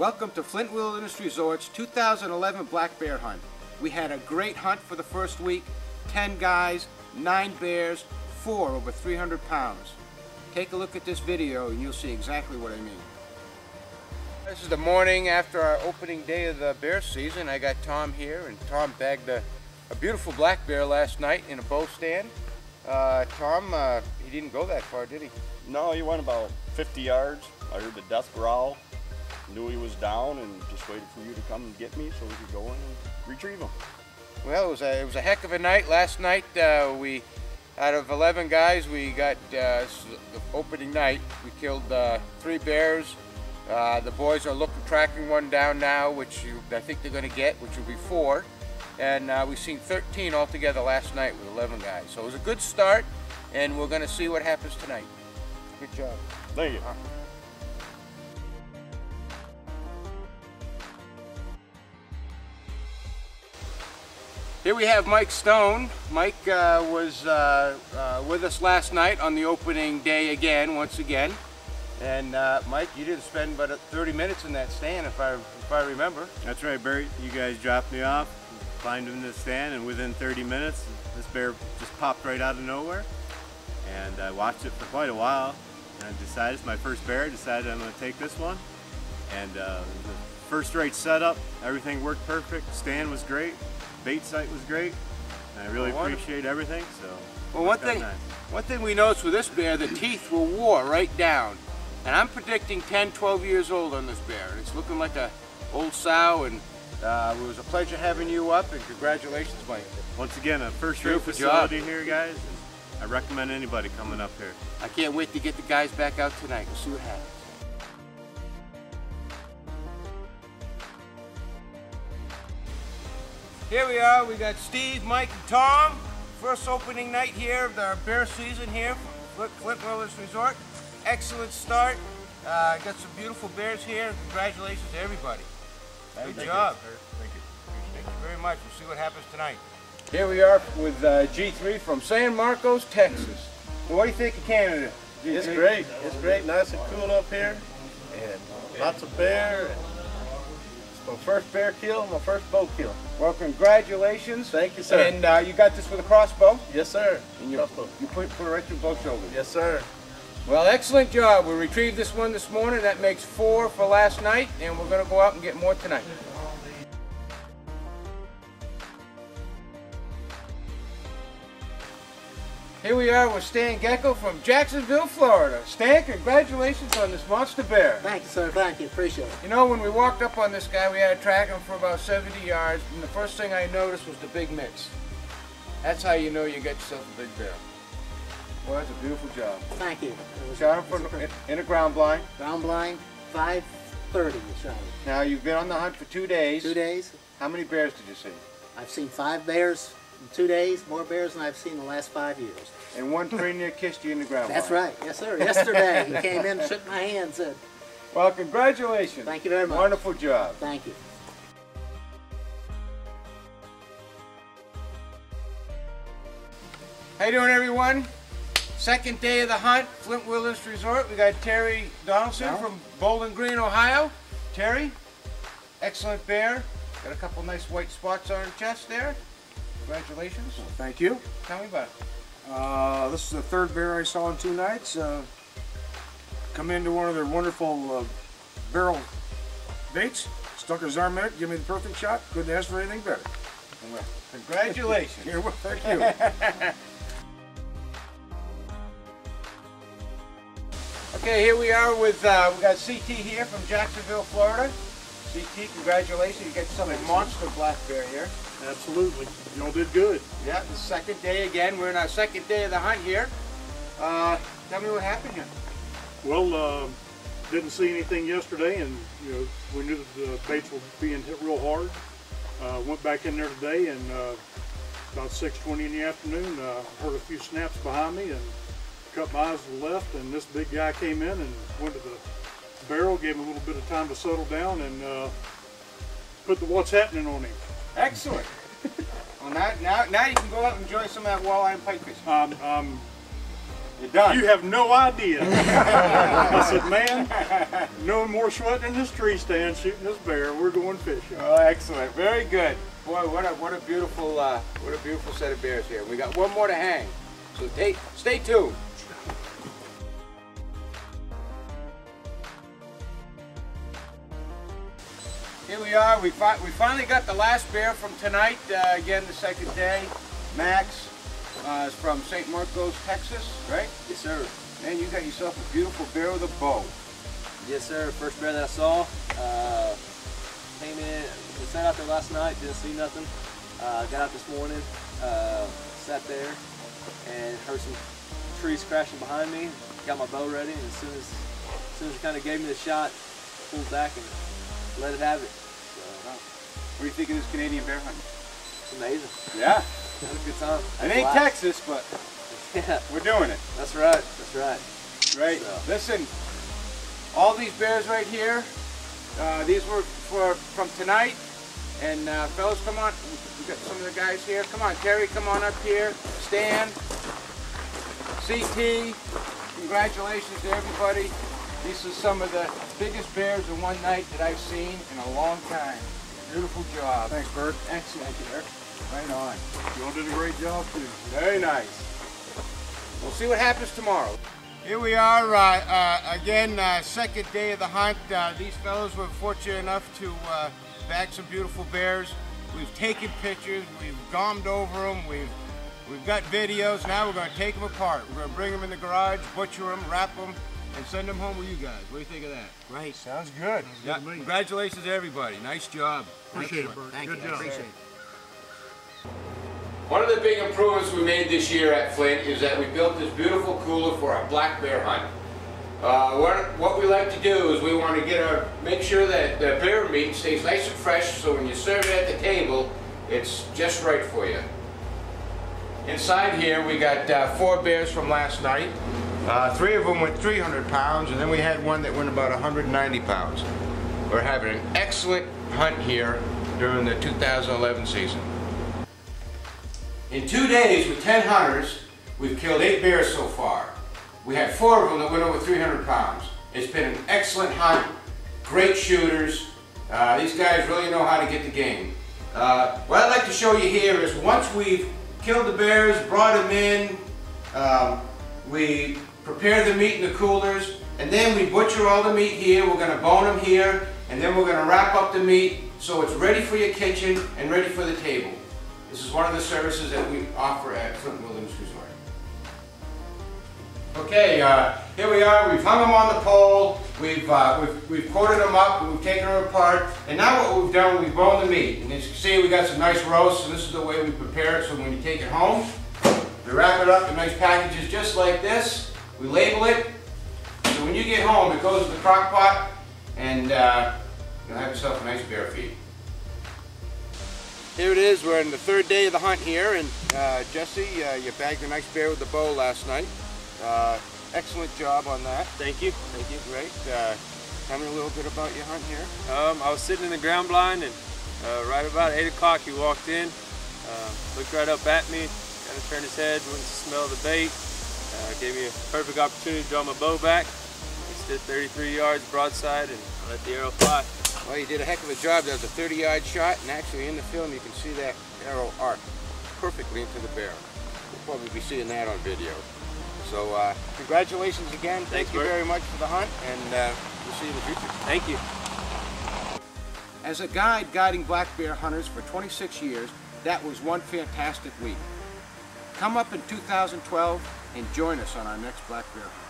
Welcome to Flint Wilderness Resort's 2011 black bear hunt. We had a great hunt for the first week, 10 guys, 9 bears, 4 over 300 pounds. Take a look at this video and you'll see exactly what I mean. This is the morning after our opening day of the bear season. I got Tom here and Tom bagged a, a beautiful black bear last night in a bow stand. Uh, Tom, uh, he didn't go that far, did he? No, he went about 50 yards. I heard the death growl, knew he was down, and just waited for you to come and get me so we could go in and retrieve him. Well, it was a, it was a heck of a night. Last night, uh, we, out of 11 guys, we got uh, the opening night. We killed uh, three bears. Uh, the boys are looking, tracking one down now, which you, I think they're going to get, which will be four. And uh, we've seen 13 altogether last night with 11 guys. So it was a good start, and we're going to see what happens tonight. Good job. Thank you. Here we have Mike Stone. Mike uh, was uh, uh, with us last night on the opening day again, once again. And uh, Mike, you didn't spend but 30 minutes in that stand, if I if I remember. That's right, Bert. You guys dropped me off, climbed in the stand, and within 30 minutes, this bear just popped right out of nowhere. And I watched it for quite a while, and I decided it's my first bear. I decided I'm going to take this one. And uh, first rate setup, everything worked perfect. Stand was great bait site was great. I really appreciate everything. So well, one thing, nice. one thing we noticed with this bear, the teeth were wore right down, and I'm predicting 10, 12 years old on this bear. It's looking like a old sow, and uh, it was a pleasure having you up, and congratulations, Mike. Once again, a first-rate facility job. here, guys. I recommend anybody coming up here. I can't wait to get the guys back out tonight. We'll see what happens. Here we are, we got Steve, Mike, and Tom. First opening night here of our bear season here from Flint Wilderness Resort. Excellent start. Uh, got some beautiful bears here. Congratulations to everybody. Good Thank job. You, Thank you. Thank you very much. We'll see what happens tonight. Here we are with uh, G3 from San Marcos, Texas. Well, what do you think of Canada? G3? It's great. It's great. Nice and cool up here. And lots of bear. First bear kill, my first bow kill. Well, congratulations. Thank you, sir. And uh, you got this with a crossbow? Yes, sir. And you, crossbow. You put, put it right through both shoulders? Yes, sir. Well, excellent job. We retrieved this one this morning. That makes four for last night, and we're going to go out and get more tonight. Here we are with Stan Gecko from Jacksonville, Florida. Stan, congratulations on this monster bear. Thank you, sir. Thank you. Appreciate it. You know, when we walked up on this guy, we had to track him for about 70 yards, and the first thing I noticed was the big mitts. That's how you know you get yourself a big bear. Well, that's a beautiful job. Thank you. Shot him from, in, in a ground blind. Ground blind, 530 you shot him. Now, you've been on the hunt for two days. Two days. How many bears did you see? I've seen five bears in two days, more bears than I've seen in the last five years. And one pretty near kissed you in the ground. That's right. Yes, sir. Yesterday, he came in, shook my hand, said. Well, congratulations. Thank you very much. Wonderful job. Thank you. How you doing, everyone? Second day of the hunt, Flint Wilderness Resort. We got Terry Donaldson from Bowling Green, Ohio. Terry, excellent bear. Got a couple nice white spots on her chest there. Congratulations. Well, thank you. Tell me about it. Uh, this is the third bear I saw in two nights. Uh, come into one of their wonderful uh, barrel baits, stuck his arm in it, give me the perfect shot. Couldn't ask for anything better. Well, congratulations. Thank you. okay, here we are with, uh, we got CT here from Jacksonville, Florida. CT, congratulations. You got some monster black bear here. Absolutely. Y'all did good. Yeah, the second day again. We're in our second day of the hunt here. Uh, tell me what happened here. Well, uh, didn't see anything yesterday, and you know we knew that the baits were being hit real hard. Uh, went back in there today, and uh, about 6:20 in the afternoon, uh, heard a few snaps behind me, and cut my eyes to the left, and this big guy came in and went to the barrel, gave him a little bit of time to settle down, and uh, put the what's happening on him. Excellent. well, now, now, now you can go out and enjoy some of that walleye and pike fishing. Um, um, You're done. You have no idea. I said, man, no more sweating in this tree stand shooting this bear. We're going fishing. Oh, excellent. Very good. Boy, what a what a beautiful uh, what a beautiful set of bears here. We got one more to hang. So stay stay tuned. Here we are. We fi we finally got the last bear from tonight. Uh, again, the second day. Max uh, is from San Marcos, Texas, right? Yes, sir. Man, you got yourself a beautiful bear with a bow. Yes, sir. First bear that I saw. Uh, came in, we sat out there last night, didn't see nothing. Uh, got out this morning, uh, sat there, and heard some trees crashing behind me. Got my bow ready, and as soon as, as soon as it kind of gave me the shot, pulled back and let it have it. So, What do you think of this Canadian bear hunt? it's amazing. Yeah. Had a good time. It ain't. Texas, but Yeah, we're doing it. that's right. That's right. Right. So- Listen, all these bears right here, uh, these were for from tonight. And uh, fellas, come on. We got some of the guys here. Come on, Terry, come on up here. Stan, CT, congratulations to everybody. These are some of the biggest bears in one night that I've seen in a long time. Beautiful job. Thanks, Bert. Excellent, Derek. Right on. You all did a great job, too. Very nice. We'll see what happens tomorrow. Here we are uh, uh, again, uh, second day of the hunt. Uh, these fellows were fortunate enough to uh, bag some beautiful bears. We've taken pictures, we've gommed over them, we've we've got videos. Now we're going to take them apart. We're going to bring them in the garage, butcher them, wrap them, and send them home with you guys. What do you think of that? Great. Sounds good. Yeah, congratulations to everybody. Nice job. Appreciate it, Bert. Thank good you. Job. appreciate it. One of the big improvements we made this year at Flint is that we built this beautiful cooler for our black bear hunt. Uh, what, what we like to do is we want to get our, make sure that the bear meat stays nice and fresh so when you serve it at the table, it's just right for you. Inside here we got uh, four bears from last night. Uh, three of them went 300 pounds and then we had one that went about 190 pounds. We're having an excellent hunt here during the 2011 season. In two days with 10 hunters, we've killed eight bears so far. We had four of them that went over 300 pounds. It's been an excellent hunt, great shooters. Uh, these guys really know how to get the game. Uh, what I'd like to show you here is once we've killed the bears, brought them in, um, we prepare the meat in the coolers, and then we butcher all the meat here. We're going to bone them here, and then we're going to wrap up the meat so it's ready for your kitchen and ready for the table. This is one of the services that we offer at Flint Wilderness Resort. Okay, uh, here we are. We've hung them on the pole. We've, uh, we've, we've quartered them up. We've taken them apart. And now what we've done, we've boned the meat. And as you can see, we got some nice roasts. And this is the way we prepare it. So when you take it home, we wrap it up in nice packages just like this. We label it. So when you get home, it goes in the crock pot. And uh, you'll have yourself a nice bear feed. Here it is. We're in the third day of the hunt here, and uh, Jesse, uh, you bagged a nice bear with the bow last night. Uh, excellent job on that. Thank you. Thank you. Great. Uh, tell me a little bit about your hunt here. Um, I was sitting in the ground blind, and uh, right about 8 o'clock, he walked in, uh, looked right up at me, kind of turned his head, went to smell the bait, uh, gave me a perfect opportunity to draw my bow back. He stood 33 yards broadside, and I let the arrow fly. Well, you did a heck of a job. That was a 30-yard shot, and actually in the film you can see that arrow arc perfectly into the barrel. We'll probably be seeing that on video. So, uh, congratulations again. Thanks, Thank you Bert. very much for the hunt, and uh, we'll see you in the future. Thank you. As a guide guiding black bear hunters for 26 years, that was one fantastic week. Come up in 2012 and join us on our next black bear hunt.